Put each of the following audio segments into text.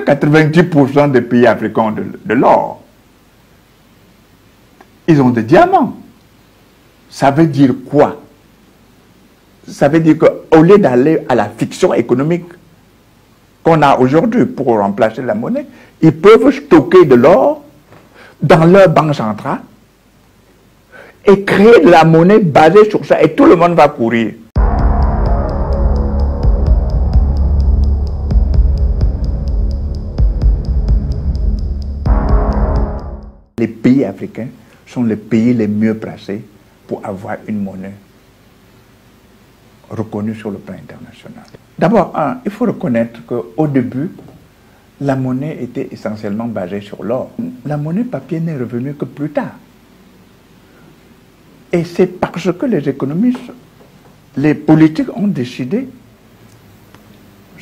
presque 90% des pays africains ont de, de l'or. Ils ont des diamants. Ça veut dire quoi? Ça veut dire qu'au lieu d'aller à la fiction économique qu'on a aujourd'hui pour remplacer la monnaie, ils peuvent stocker de l'or dans leur banque centrale et créer de la monnaie basée sur ça et tout le monde va courir. Les pays africains sont les pays les mieux placés pour avoir une monnaie reconnue sur le plan international. D'abord, il faut reconnaître qu'au début, la monnaie était essentiellement basée sur l'or. La monnaie papier n'est revenue que plus tard. Et c'est parce que les économistes, les politiques ont décidé,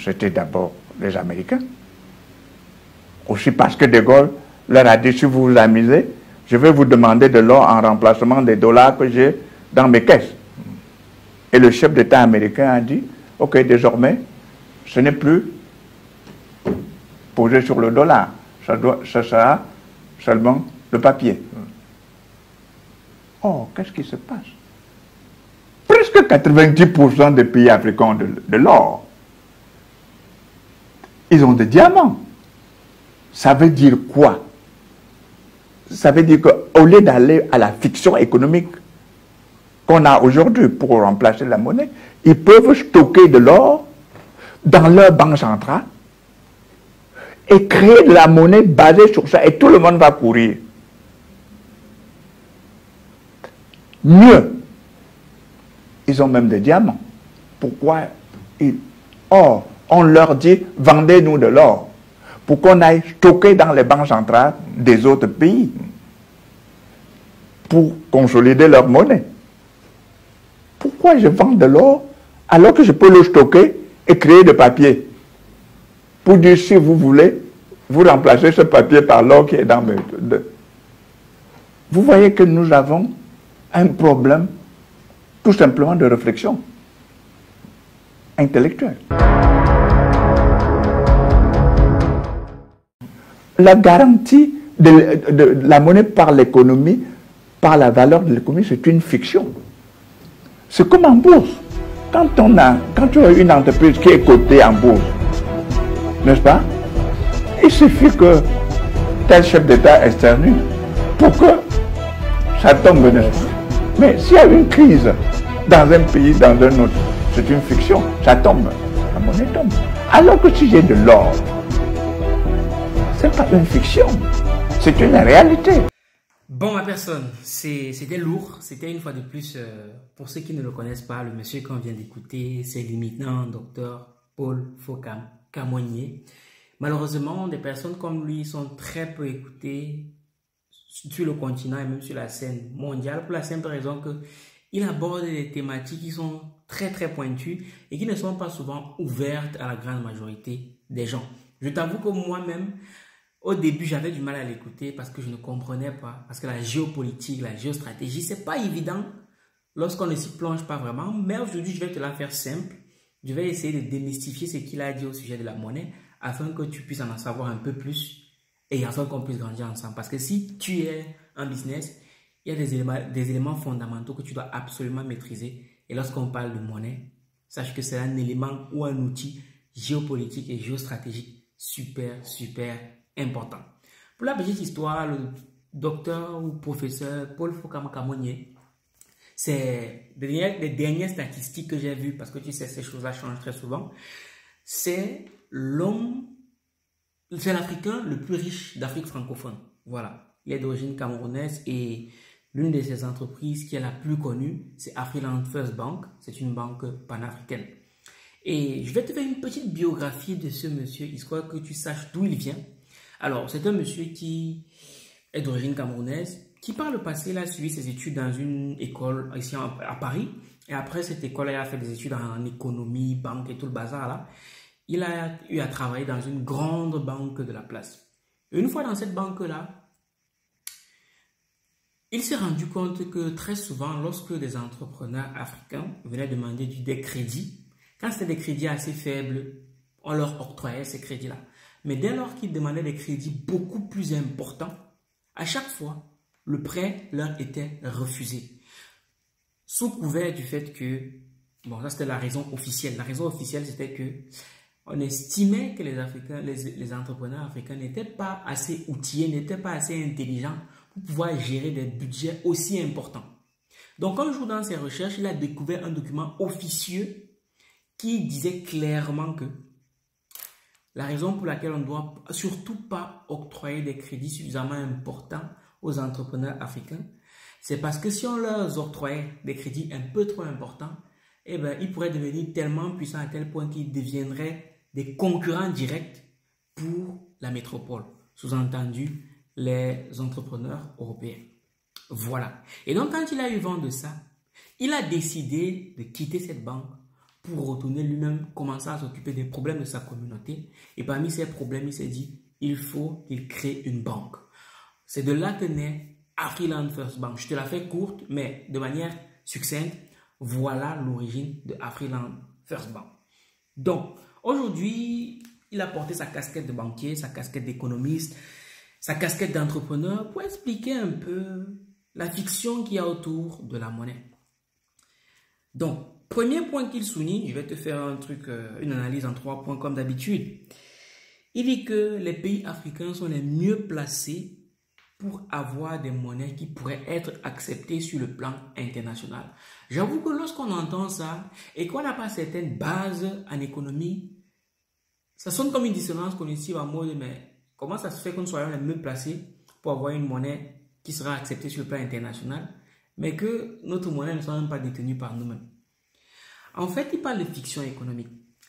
c'était d'abord les Américains, aussi parce que De Gaulle leur a dit, si vous vous amusez, je vais vous demander de l'or en remplacement des dollars que j'ai dans mes caisses. Et le chef d'État américain a dit, ok, désormais, ce n'est plus posé sur le dollar, ça, doit, ça sera seulement le papier. Oh, qu'est-ce qui se passe? Presque 90% des pays africains ont de, de l'or. Ils ont des diamants. Ça veut dire quoi? Ça veut dire qu'au lieu d'aller à la fiction économique qu'on a aujourd'hui pour remplacer la monnaie, ils peuvent stocker de l'or dans leur banque centrale et créer de la monnaie basée sur ça et tout le monde va courir. Mieux, ils ont même des diamants. Pourquoi. Or, on leur dit, vendez-nous de l'or pour qu'on aille stocker dans les banques centrales des autres pays pour consolider leur monnaie. Pourquoi je vends de l'or alors que je peux le stocker et créer de papier Pour dire, si vous voulez, vous remplacez ce papier par l'or qui est dans mes... Vous voyez que nous avons un problème tout simplement de réflexion intellectuelle. La garantie de, la monnaie par l'économie, par la valeur de l'économie, c'est une fiction. C'est comme en bourse. Quand, on a, quand tu as une entreprise qui est cotée en bourse, n'est-ce pas Il suffit que tel chef d'État externe pour que ça tombe, n'est-ce pas mais s'il y a une crise dans un pays, dans un autre, c'est une fiction, ça tombe, la monnaie tombe. Alors que si j'ai de l'or, c'est pas une fiction, c'est une réalité. Bon, ma personne, c'était lourd. C'était une fois de plus, euh, pour ceux qui ne le connaissent pas, le monsieur qu'on vient d'écouter, c'est l'imitant docteur Paul Focam Camonier. Malheureusement, des personnes comme lui sont très peu écoutées sur le continent et même sur la scène mondiale pour la simple raison que il aborde des thématiques qui sont très très pointues et qui ne sont pas souvent ouvertes à la grande majorité des gens. Je t'avoue que moi-même, au début, j'avais du mal à l'écouter parce que je ne comprenais pas, parce que la géopolitique, la géostratégie, c'est pas évident lorsqu'on ne s'y plonge pas vraiment. Mais aujourd'hui, je vais te la faire simple. Je vais essayer de démystifier ce qu'il a dit au sujet de la monnaie afin que tu puisses en savoir un peu plus et afin qu'on puisse grandir ensemble. Parce que si tu es un business, il y a des éléments, des éléments fondamentaux que tu dois absolument maîtriser. Et lorsqu'on parle de monnaie, sache que c'est un élément ou un outil géopolitique et géostratégique super, super important. Pour la petite histoire, le docteur ou professeur Paul Foucault Camonier, c'est les dernières statistiques que j'ai vues, parce que tu sais, ces choses-là changent très souvent, c'est l'homme c'est l'Africain le plus riche d'Afrique francophone. Voilà. Il est d'origine camerounaise et l'une de ses entreprises qui est la plus connue, c'est Afriland First Bank. C'est une banque panafricaine. Et je vais te faire une petite biographie de ce monsieur, histoire que tu saches d'où il vient. Alors, c'est un monsieur qui est d'origine camerounaise, qui par le passé a suivi ses études dans une école ici à Paris. Et après cette école, il a fait des études en économie, banque et tout le bazar là il a eu à travailler dans une grande banque de la place. Une fois dans cette banque-là, il s'est rendu compte que très souvent, lorsque des entrepreneurs africains venaient demander des crédits, quand c'était des crédits assez faibles, on leur octroyait ces crédits-là. Mais dès lors qu'ils demandaient des crédits beaucoup plus importants, à chaque fois, le prêt leur était refusé. Sous couvert du fait que, bon, ça c'était la raison officielle. La raison officielle, c'était que on estimait que les Africains, les, les entrepreneurs africains n'étaient pas assez outillés, n'étaient pas assez intelligents pour pouvoir gérer des budgets aussi importants. Donc, un jour dans ses recherches, il a découvert un document officieux qui disait clairement que la raison pour laquelle on ne doit surtout pas octroyer des crédits suffisamment importants aux entrepreneurs africains, c'est parce que si on leur octroyait des crédits un peu trop importants, eh ben, ils pourraient devenir tellement puissants à tel point qu'ils deviendraient des concurrents directs pour la métropole. Sous-entendu, les entrepreneurs européens. Voilà. Et donc, quand il a eu vent de ça, il a décidé de quitter cette banque pour retourner lui-même commencer à s'occuper des problèmes de sa communauté. Et parmi ces problèmes, il s'est dit, il faut qu'il crée une banque. C'est de là que naît Afriland First Bank. Je te la fais courte, mais de manière succincte, voilà l'origine de Afriland First Bank. Donc, aujourd'hui, il a porté sa casquette de banquier, sa casquette d'économiste, sa casquette d'entrepreneur pour expliquer un peu la fiction qu'il y a autour de la monnaie. Donc, premier point qu'il souligne, je vais te faire un truc, euh, une analyse en trois points comme d'habitude. Il dit que les pays africains sont les mieux placés pour avoir des monnaies qui pourraient être acceptées sur le plan international. J'avoue que lorsqu'on entend ça et qu'on n'a pas certaines bases en économie, ça sonne comme une dissonance cognitive en mode mais comment ça se fait nous soyons les mieux placés pour avoir une monnaie qui sera acceptée sur le plan international, mais que notre monnaie ne soit même pas détenue par nous-mêmes? En fait, il parle de fiction économique.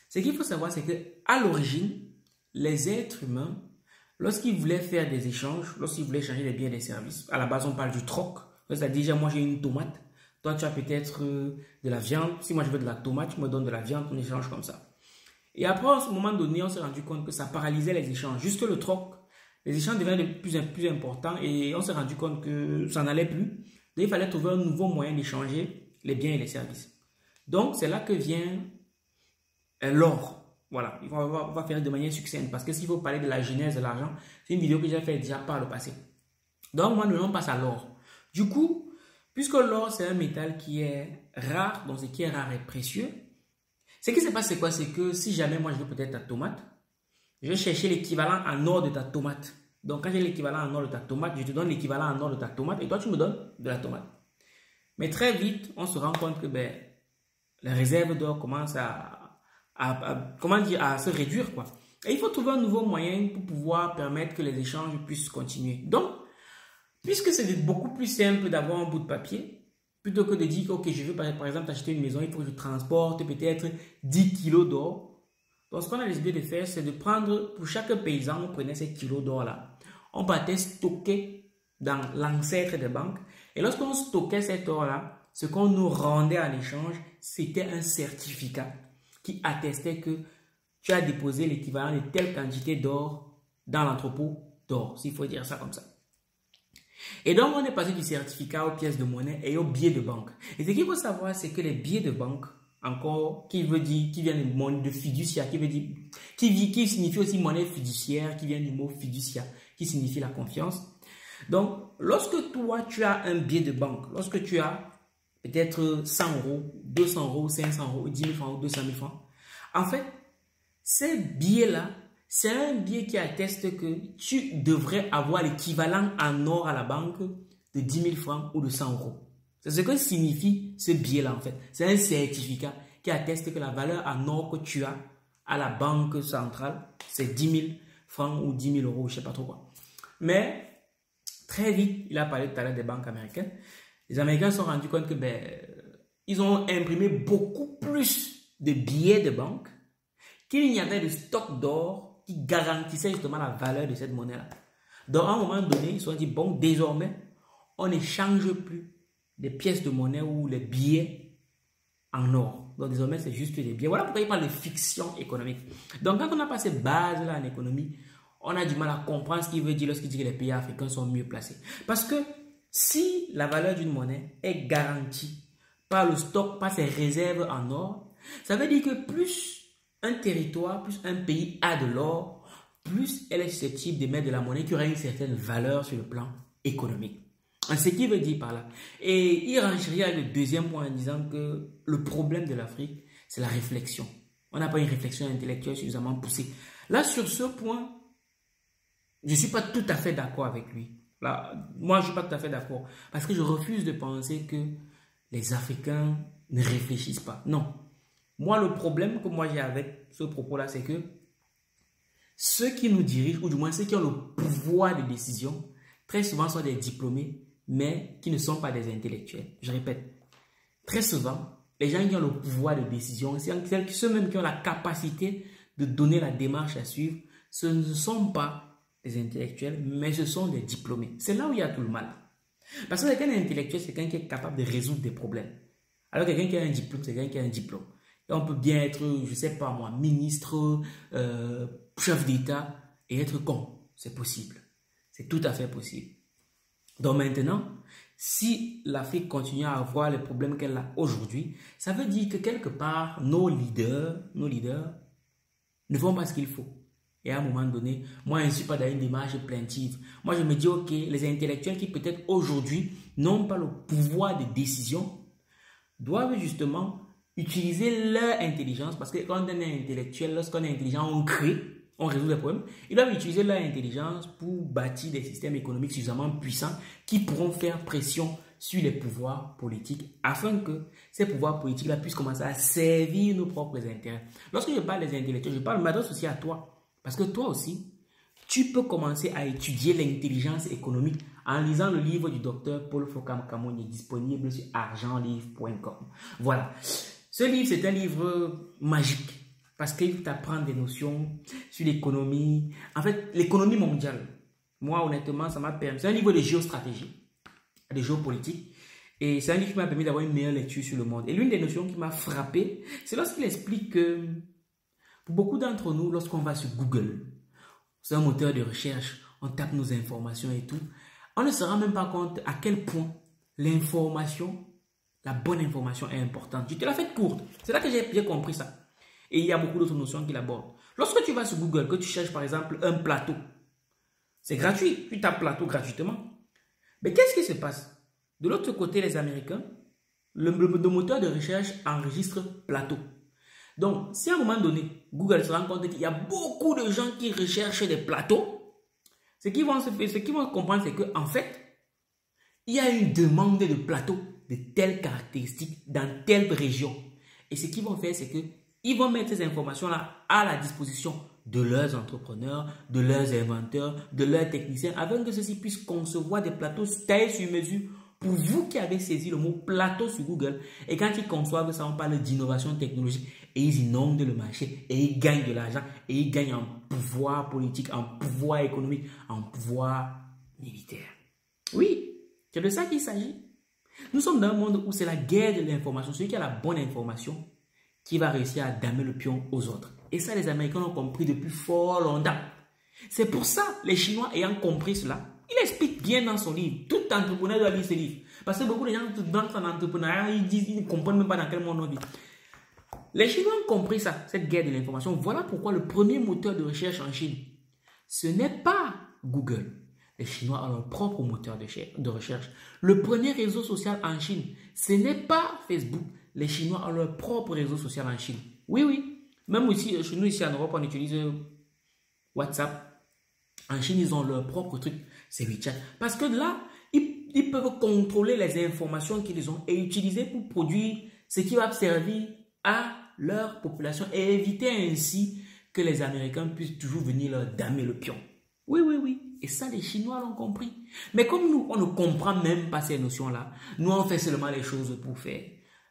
Ce qu'il faut savoir, c'est que à l'origine, les êtres humains Lorsqu'ils voulaient faire des échanges, lorsqu'ils voulaient échanger des biens et des services, à la base on parle du troc. C'est-à-dire, moi j'ai une tomate, toi tu as peut-être euh, de la viande. Si moi je veux de la tomate, tu me donnes de la viande, on échange comme ça. Et après, à ce moment donné, on s'est rendu compte que ça paralysait les échanges. Juste le troc, les échanges devenaient de plus en plus importants et on s'est rendu compte que ça n'allait plus. Donc, il fallait trouver un nouveau moyen d'échanger les biens et les services. Donc, c'est là que vient euh, l'or. Voilà, on va, on faire de manière succincte parce que s'il faut parler de la genèse de l'argent, c'est une vidéo que j'ai fait déjà par le passé. Donc, moi, nous, on passe à l'or. Du coup, puisque l'or, c'est un métal qui est rare, donc ce qui est rare et précieux, ce qui se passe, c'est quoi? C'est que si jamais moi, je veux peut-être ta tomate, je vais chercher l'équivalent en or de ta tomate. Donc, quand j'ai l'équivalent en or de ta tomate, je te donne l'équivalent en or de ta tomate et toi, tu me donnes de la tomate. Mais très vite, on se rend compte que ben, les réserves d'or commencent à comment dire, à se réduire. Quoi. Et il faut trouver un nouveau moyen pour pouvoir permettre que les échanges puissent continuer. Donc, puisque c'est beaucoup plus simple d'avoir un bout de papier, plutôt que de dire ok, je veux par exemple acheter une maison, il faut que je transporte peut-être 10 kilos d'or. Donc, ce qu'on a décidé de faire, c'est de prendre, pour chaque paysan, on prenait ces kilos d'or-là. On partait stocker dans l'ancêtre des banques. Et lorsqu'on stockait cet or-là, ce qu'on nous rendait en échange, c'était un certificat qui attestait que tu as déposé l'équivalent de telle quantité d'or dans l'entrepôt d'or, s'il faut dire ça comme ça. Et donc, on est passé du certificat aux pièces de monnaie et aux billets de banque. Et ce qu'il faut savoir, c'est que les billets de banque, encore, qui veut dire, qui vient du monde de fiducia, qui veut qui signifie aussi monnaie fiduciaire, qui vient du mot fiducia, qui signifie la confiance. Donc, lorsque toi, tu as un billet de banque, lorsque tu as peut-être 100 euros, 200 euros, 500 euros, 10 000 francs, 200 000 francs. En fait, ces billets-là, c'est un billet qui atteste que tu devrais avoir l'équivalent en or à la banque de 10 000 francs ou de 100 euros. C'est ce que signifie ce billet-là, en fait. C'est un certificat qui atteste que la valeur en or que tu as à la banque centrale, c'est 10 000 francs ou 10 000 euros, je ne sais pas trop quoi. Mais, très vite, il a parlé tout à l'heure des banques américaines les Américains se sont rendus compte que ben, ils ont imprimé beaucoup plus de billets de banque qu'il n'y avait de stock d'or qui garantissait justement la valeur de cette monnaie-là. Donc, à un moment donné, ils se sont dit, bon, désormais, on n'échange plus des pièces de monnaie ou les billets en or. Donc, désormais, c'est juste des billets. Voilà pourquoi ils parlent de fiction économique. Donc, quand on n'a pas ces bases-là en économie, on a du mal à comprendre ce qu'il veut dire lorsqu'il dit que les pays africains sont mieux placés. Parce que si la valeur d'une monnaie est garantie par le stock, par ses réserves en or, ça veut dire que plus un territoire, plus un pays a de l'or, plus elle est susceptible d'émettre de la monnaie qui aura une certaine valeur sur le plan économique. Ce qui veut dire par là. Et il rangerait le deuxième point en disant que le problème de l'Afrique, c'est la réflexion. On n'a pas une réflexion intellectuelle suffisamment poussée. Là, sur ce point, je ne suis pas tout à fait d'accord avec lui. Moi, je ne suis pas tout à fait d'accord. Parce que je refuse de penser que les Africains ne réfléchissent pas. Non. Moi, le problème que moi j'ai avec ce propos-là, c'est que ceux qui nous dirigent, ou du moins ceux qui ont le pouvoir de décision, très souvent sont des diplômés, mais qui ne sont pas des intellectuels. Je répète, très souvent, les gens qui ont le pouvoir de décision, ceux même qui ont la capacité de donner la démarche à suivre, ce ne sont pas des intellectuels, mais ce sont des diplômés. C'est là où il y a tout le mal. Parce que quelqu'un intellectuel, c'est quelqu'un qui est capable de résoudre des problèmes. Alors quelqu'un qui a un diplôme, c'est quelqu'un qui a un diplôme. On peut bien être, je sais pas moi, ministre, euh, chef d'État et être con. C'est possible. C'est tout à fait possible. Donc maintenant, si l'Afrique continue à avoir les problèmes qu'elle a aujourd'hui, ça veut dire que quelque part, nos leaders, nos leaders ne font pas ce qu'il faut. Et à un moment donné, moi, je ne suis pas dans une démarche plaintive. Moi, je me dis, OK, les intellectuels qui peut-être aujourd'hui n'ont pas le pouvoir de décision doivent justement utiliser leur intelligence parce que quand on est intellectuel, lorsqu'on est intelligent, on crée, on résout des problèmes. Ils doivent utiliser leur intelligence pour bâtir des systèmes économiques suffisamment puissants qui pourront faire pression sur les pouvoirs politiques afin que ces pouvoirs politiques-là puissent commencer à servir nos propres intérêts. Lorsque je parle des intellectuels, je parle, m'adresse aussi à toi. Parce que toi aussi, tu peux commencer à étudier l'intelligence économique en lisant le livre du docteur Paul Fokam Kamoni disponible sur argentlivre.com. Voilà. Ce livre, c'est un livre magique parce qu'il t'apprend des notions sur l'économie. En fait, l'économie mondiale. Moi, honnêtement, ça m'a permis. C'est un livre de géostratégie, de géopolitique. Et c'est un livre qui m'a permis d'avoir une meilleure lecture sur le monde. Et l'une des notions qui m'a frappé, c'est lorsqu'il explique que beaucoup d'entre nous, lorsqu'on va sur Google, c'est un moteur de recherche, on tape nos informations et tout, on ne se rend même pas compte à quel point l'information, la bonne information est importante. Je te la fait courte. C'est là que j'ai bien compris ça. Et il y a beaucoup d'autres notions qui l'abordent. Lorsque tu vas sur Google, que tu cherches par exemple un plateau, c'est gratuit. Tu tapes plateau gratuitement. Mais qu'est-ce qui se passe? De l'autre côté, les Américains, le moteur de recherche enregistre plateau. Donc, si à un moment donné, Google se rend compte qu'il y a beaucoup de gens qui recherchent des plateaux, ce qu'ils vont, ce qu'ils vont comprendre, c'est qu'en en fait, il y a une demande de plateaux de telles caractéristiques dans telle région. Et ce qu'ils vont faire, c'est qu'ils vont mettre ces informations-là à la disposition de leurs entrepreneurs, de leurs inventeurs, de leurs techniciens, afin que ceux-ci puissent concevoir des plateaux taillés sur mesure pour vous qui avez saisi le mot plateau sur Google. Et quand ils conçoivent ça, on parle d'innovation technologique et ils inondent le marché et ils gagnent de l'argent et ils gagnent en pouvoir politique, en pouvoir économique, en pouvoir militaire. Oui, c'est de ça qu'il s'agit. Nous sommes dans un monde où c'est la guerre de l'information. Celui qui a la bonne information qui va réussir à damer le pion aux autres. Et ça, les Américains l'ont compris depuis fort longtemps. C'est pour ça, les Chinois ayant compris cela, il explique bien dans son livre. Tout entrepreneur doit lire ce livre. Parce que beaucoup de gens dans en entrepreneuriat, ils disent, ils ne comprennent même pas dans quel monde on vit. Les Chinois ont compris ça, cette guerre de l'information. Voilà pourquoi le premier moteur de recherche en Chine, ce n'est pas Google. Les Chinois ont leur propre moteur de recherche. Le premier réseau social en Chine, ce n'est pas Facebook. Les Chinois ont leur propre réseau social en Chine. Oui, oui. Même aussi, chez nous, ici en Europe, on utilise WhatsApp. En Chine, ils ont leur propre truc. C'est WeChat. Parce que là, ils, peuvent contrôler les informations qu'ils ont et utiliser pour produire ce qui va servir à leur population et éviter ainsi que les Américains puissent toujours venir leur damer le pion. Oui, oui, oui. Et ça, les Chinois l'ont compris. Mais comme nous, on ne comprend même pas ces notions-là, nous, on fait seulement les choses pour faire.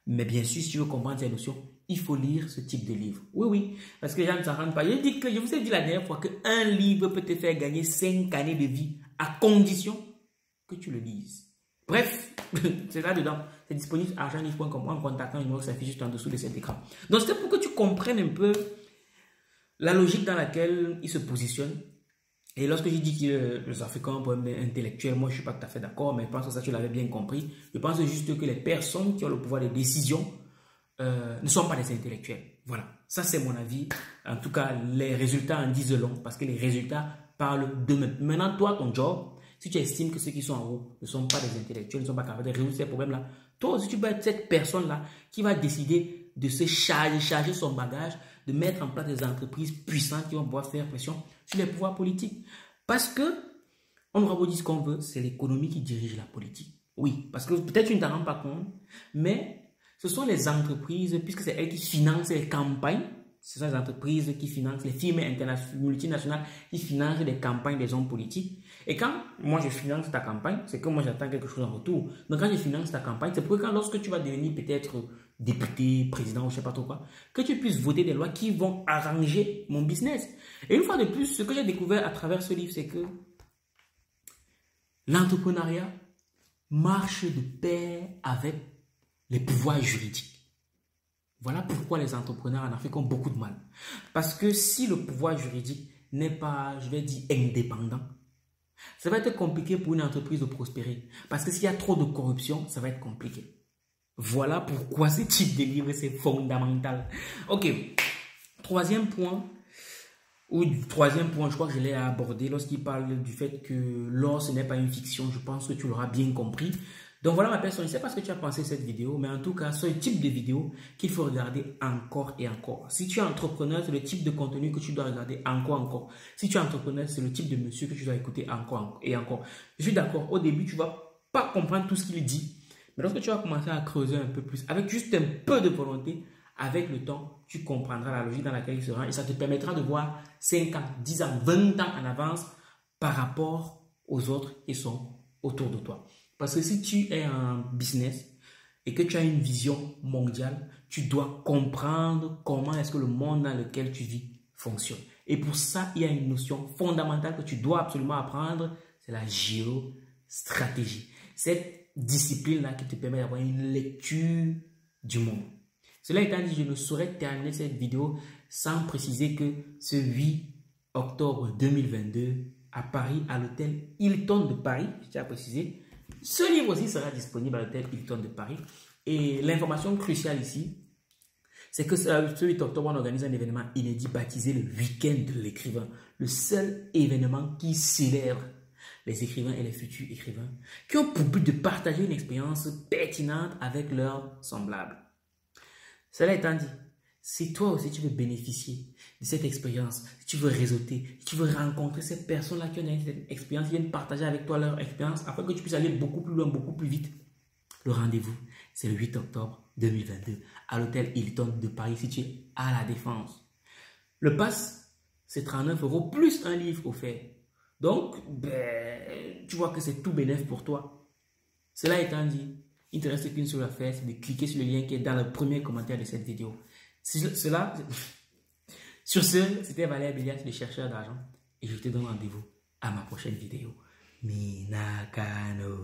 Mais bien sûr, si tu veux comprendre ces notions, il faut lire ce type de livre. Oui, oui. Parce que gens ne s'en rendent pas. Je, je vous ai dit la dernière fois qu'un livre peut te faire gagner 5 années de vie à condition que tu le lises. Bref, c'est là-dedans. C'est disponible à argentlivre.com en contactant le numéro qui s'affiche juste en dessous de cet écran. Donc, c'est pour que tu comprennes un peu la logique dans laquelle ils se positionnent. Et lorsque je dis que les Africains ont un problème intellectuel, moi je ne suis pas tout à fait d'accord, mais je pense que ça tu l'avais bien compris. Je pense juste que les personnes qui ont le pouvoir de décision euh, ne sont pas des intellectuels. Voilà. Ça, c'est mon avis. En tout cas, les résultats en disent long parce que les résultats parlent d'eux-mêmes. Maintenant, toi, ton job, si tu estimes que ceux qui sont en haut ne sont pas des intellectuels, ne sont pas capables de résoudre ces problèmes-là, toi aussi, tu peux être cette personne-là qui va décider de se charger, son bagage, de mettre en place des entreprises puissantes qui vont pouvoir faire pression sur les pouvoirs politiques. Parce que, on beau dire ce qu'on veut, c'est l'économie qui dirige la politique. Oui, parce que peut-être tu ne t'en rends pas compte, mais ce sont les entreprises, puisque c'est elles qui financent les campagnes, ce sont les entreprises qui financent, les firmes multinationales qui financent les campagnes des hommes politiques. Et quand moi je finance ta campagne, c'est que moi j'attends quelque chose en retour. Donc quand je finance ta campagne, c'est pour que lorsque tu vas devenir peut-être député, président ou je sais pas trop quoi, que tu puisses voter des lois qui vont arranger mon business. Et une fois de plus, ce que j'ai découvert à travers ce livre, c'est que l'entrepreneuriat marche de pair avec les pouvoirs juridiques. Voilà pourquoi les entrepreneurs en Afrique ont beaucoup de mal. Parce que si le pouvoir juridique n'est pas, je vais dire, indépendant, ça va être compliqué pour une entreprise de prospérer. Parce que s'il y a trop de corruption, ça va être compliqué. Voilà pourquoi ce type de livre, c'est fondamental. Ok, troisième point, ou troisième point, je crois que je l'ai abordé lorsqu'il parle du fait que l'or, ce n'est pas une fiction. Je pense que tu l'auras bien compris. Donc voilà ma personne, je ne sais pas ce que tu as pensé de cette vidéo, mais en tout cas, c'est le type de vidéo qu'il faut regarder encore et encore. Si tu es entrepreneur, c'est le type de contenu que tu dois regarder encore et encore. Si tu es entrepreneur, c'est le type de monsieur que tu dois écouter encore et encore. Je suis d'accord, au début, tu ne vas pas comprendre tout ce qu'il dit, mais lorsque tu vas commencer à creuser un peu plus, avec juste un peu de volonté, avec le temps, tu comprendras la logique dans laquelle il se rend et ça te permettra de voir 5 ans, 10 ans, 20 ans en avance par rapport aux autres qui sont autour de toi. Parce que si tu es un business et que tu as une vision mondiale, tu dois comprendre comment est-ce que le monde dans lequel tu vis fonctionne. Et pour ça, il y a une notion fondamentale que tu dois absolument apprendre, c'est la géostratégie. Cette discipline-là qui te permet d'avoir une lecture du monde. Cela étant dit, je ne saurais terminer cette vidéo sans préciser que ce 8 octobre 2022, à Paris, à l'hôtel Hilton de Paris, je tiens à préciser, ce livre aussi sera disponible à l'hôtel Hilton de Paris. Et l'information cruciale ici, c'est que ce 8 octobre, on organise un événement inédit baptisé le Week-end de l'écrivain. Le seul événement qui célèbre les écrivains et les futurs écrivains qui ont pour but de partager une expérience pertinente avec leurs semblables. Cela étant dit, si toi aussi tu veux bénéficier de cette expérience, si tu veux réseauter, si tu veux rencontrer ces personnes-là qui ont cette expérience, qui viennent partager avec toi leur expérience afin que tu puisses aller beaucoup plus loin, beaucoup plus vite, le rendez-vous, c'est le 8 octobre 2022 à l'hôtel Hilton de Paris situé à La Défense. Le pass, c'est 39 euros plus un livre offert. Donc, ben, tu vois que c'est tout bénéf pour toi. Cela étant dit, il ne te reste qu'une seule affaire, c'est de cliquer sur le lien qui est dans le premier commentaire de cette vidéo. Cela, sur ce, c'était Valère Bélias, le chercheur d'argent. Et je te donne rendez-vous à ma prochaine vidéo. Minakano.